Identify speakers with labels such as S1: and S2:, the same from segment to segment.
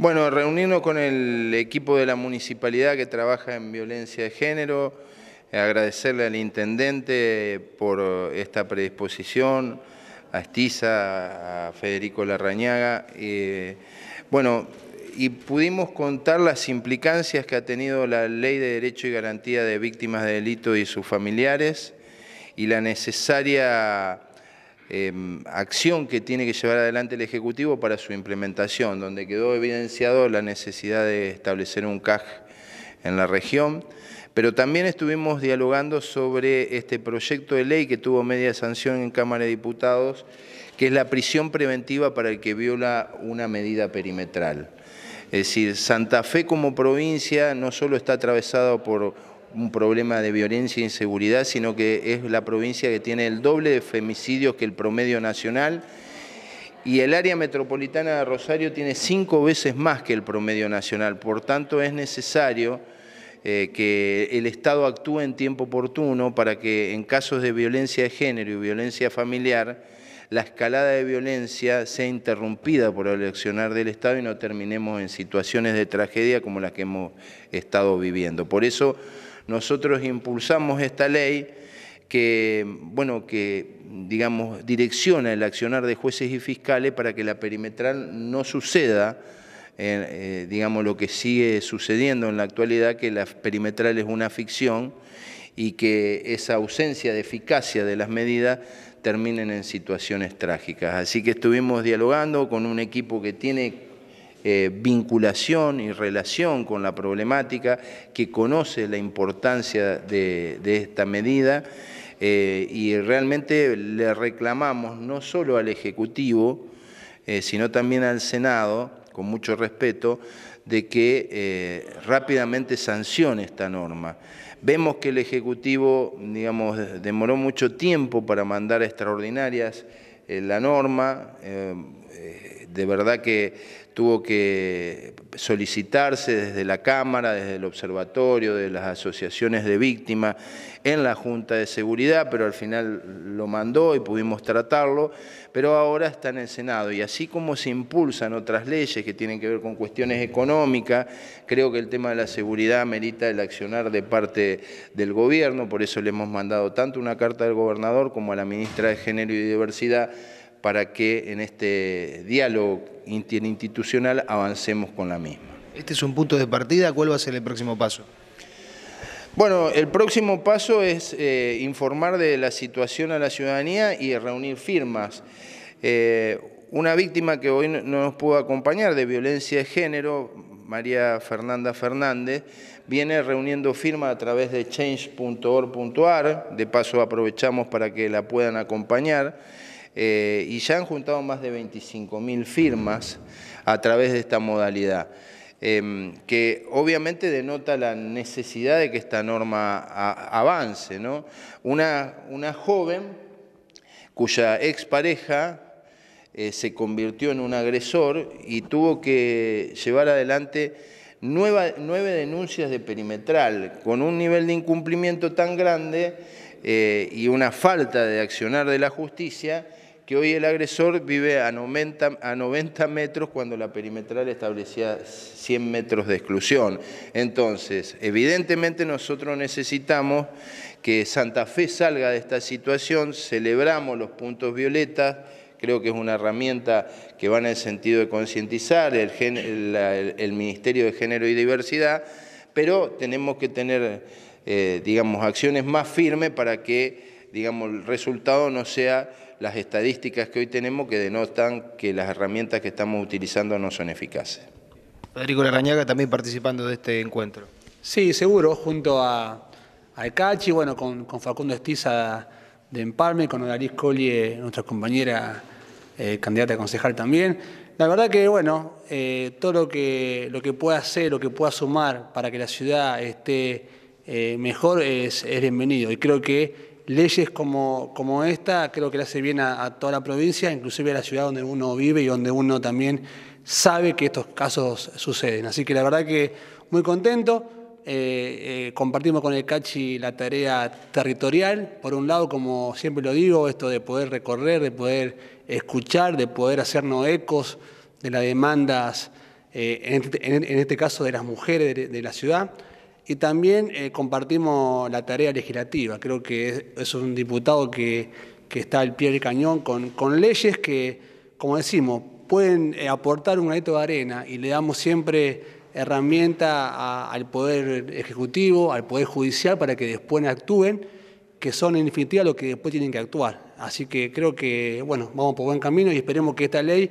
S1: Bueno, reunirnos con el equipo de la municipalidad que trabaja en violencia de género, agradecerle al intendente por esta predisposición, a Estiza, a Federico Larrañaga. bueno, y pudimos contar las implicancias que ha tenido la Ley de Derecho y Garantía de Víctimas de Delito y sus familiares y la necesaria Em, acción que tiene que llevar adelante el Ejecutivo para su implementación, donde quedó evidenciado la necesidad de establecer un CAJ en la región, pero también estuvimos dialogando sobre este proyecto de ley que tuvo media sanción en Cámara de Diputados, que es la prisión preventiva para el que viola una medida perimetral. Es decir, Santa Fe como provincia no solo está atravesado por un problema de violencia e inseguridad, sino que es la provincia que tiene el doble de femicidios que el promedio nacional y el área metropolitana de Rosario tiene cinco veces más que el promedio nacional. Por tanto, es necesario eh, que el Estado actúe en tiempo oportuno para que en casos de violencia de género y violencia familiar, la escalada de violencia sea interrumpida por el accionar del Estado y no terminemos en situaciones de tragedia como las que hemos estado viviendo. Por eso, nosotros impulsamos esta ley que, bueno, que digamos, direcciona el accionar de jueces y fiscales para que la perimetral no suceda, eh, eh, digamos, lo que sigue sucediendo en la actualidad, que la perimetral es una ficción y que esa ausencia de eficacia de las medidas terminen en situaciones trágicas. Así que estuvimos dialogando con un equipo que tiene eh, vinculación y relación con la problemática, que conoce la importancia de, esta medida eh, y realmente le reclamamos no solo al Ejecutivo, eh, sino también al Senado, con mucho respeto, de que rápidamente sancione esta norma. Vemos que el Ejecutivo, digamos, demoró mucho tiempo para mandar extraordinarias la norma, de verdad que tuvo que solicitarse desde la Cámara, desde el Observatorio, de las asociaciones de víctimas en la Junta de Seguridad, pero al final lo mandó y pudimos tratarlo, pero ahora está en el Senado. Y así como se impulsan otras leyes que tienen que ver con cuestiones económicas, creo que el tema de la seguridad merita el accionar de parte del gobierno, por eso le hemos mandado tanto una carta del gobernador como a la ministra de Género y Diversidad, para que en este diálogo interinstitucional avancemos con la misma.
S2: Este es un punto de partida, ¿cuál va a ser el próximo paso?
S1: Bueno, el próximo paso es eh, informar de la situación a la ciudadanía y reunir firmas. Eh, una víctima que hoy no nos pudo acompañar de violencia de género, María Fernanda Fernández, viene reuniendo firmas a través de change.org.ar, de paso aprovechamos para que la puedan acompañar. Eh, y ya han juntado más de 25.000 firmas a través de esta modalidad, em, que obviamente denota la necesidad de que esta norma avance. ¿no? Una, una joven cuya expareja eh, se convirtió en un agresor y tuvo que llevar adelante nueve, nueve denuncias de perimetral, con un nivel de incumplimiento tan grande eh, y una falta de accionar de la justicia que hoy el agresor vive a 90, a 90 metros cuando la perimetral establecía 100 metros de exclusión. Entonces, evidentemente nosotros necesitamos que Santa Fe salga de esta situación, celebramos los puntos violetas, creo que es una herramienta que va en el sentido de concientizar el, el, Ministerio de Género y Diversidad, pero tenemos que tener, eh, digamos, acciones más firmes para que, digamos, el resultado no sea las estadísticas que hoy tenemos que denotan que las herramientas que estamos utilizando no son eficaces.
S2: Federico Larrañaga también participando de este encuentro.
S3: Sí, seguro, junto a, a Ecachi, bueno, con, Facundo Estiza de Empalme, con Olaris Collie, nuestra compañera eh, candidata a concejal también. La verdad que, bueno, eh, todo lo que, lo que pueda hacer, lo que pueda sumar para que la ciudad esté eh, mejor es, es bienvenido. Y creo que leyes como, como esta creo que le hace bien a, toda la provincia, inclusive a la ciudad donde uno vive y donde uno también sabe que estos casos suceden. Así que la verdad que muy contento. Eh, eh, compartimos con el CACHI la tarea territorial, por un lado, como siempre lo digo, esto de poder recorrer, de poder escuchar, de poder hacernos ecos de las demandas en, este, en, este, caso de las mujeres de la ciudad. Y también eh, compartimos la tarea legislativa. Creo que es, un diputado que, que, está al pie del cañón con, con leyes que, como decimos, pueden eh, aportar un granito de arena y le damos siempre herramienta al Poder Ejecutivo, al Poder Judicial, para que después actúen, que son en definitiva los que después tienen que actuar. Así que creo que, bueno, vamos por buen camino y esperemos que esta ley,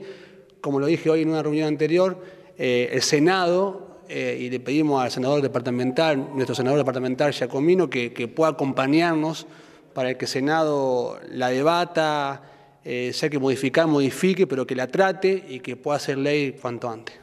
S3: como lo dije hoy en una reunión anterior, eh, el Senado, eh, y le pedimos al senador departamental, nuestro senador departamental Giacomino, que, que pueda acompañarnos para que el Senado la debata, eh, sea que modificar, modifique, pero que la trate y que pueda ser ley cuanto antes.